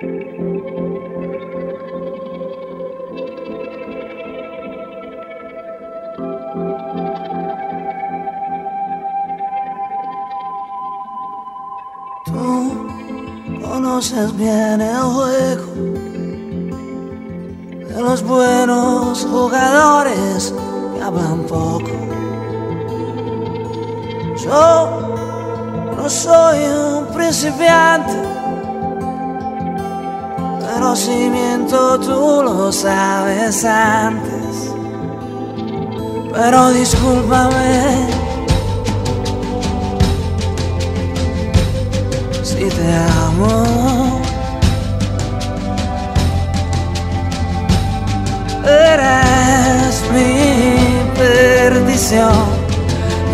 Tú conoces bien el juego de los buenos jugadores que hablan poco. Yo no soy un principiante pero si miento tú lo sabes antes. Pero discúlpame si te amo. Eres mi perdición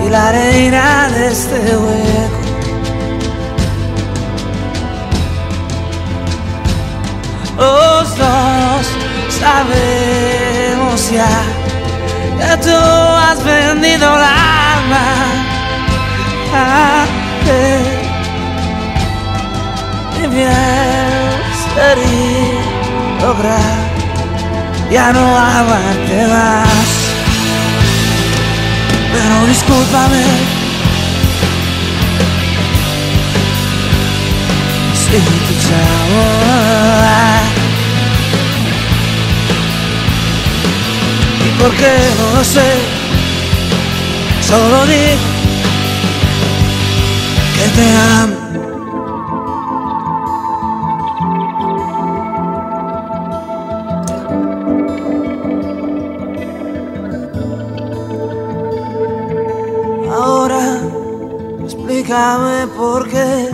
y la reina de este hueco. Sabemos ya que tú has vendido el alma a él. Y bien sería lograr ya no amarte más. Pero discúlpame si te llamo. Lo sé? Solo digo que te amo. Ahora explícame por qué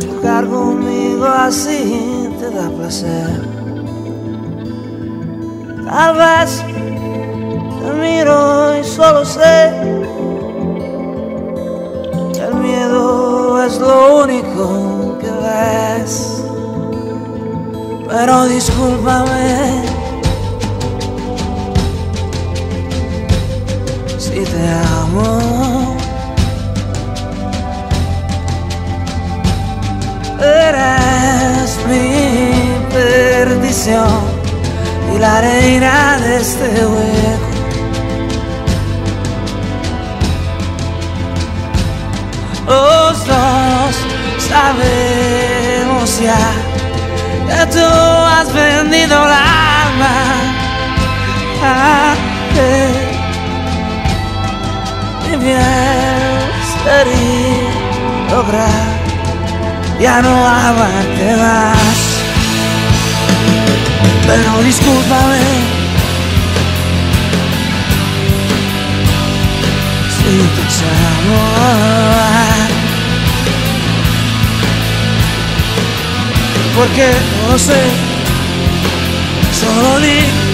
Chocar conmigo así te da placer Tal vez te miro y solo sé que el miedo es lo único que ves Pero discúlpame si te amo. Eres mi perdición la reina de este hueco. Los dos sabemos ya que tú has vendido el alma a y bien sería lograr ya no amarte más. Pero discúlpame si te llamo. Porque no sé, solo digo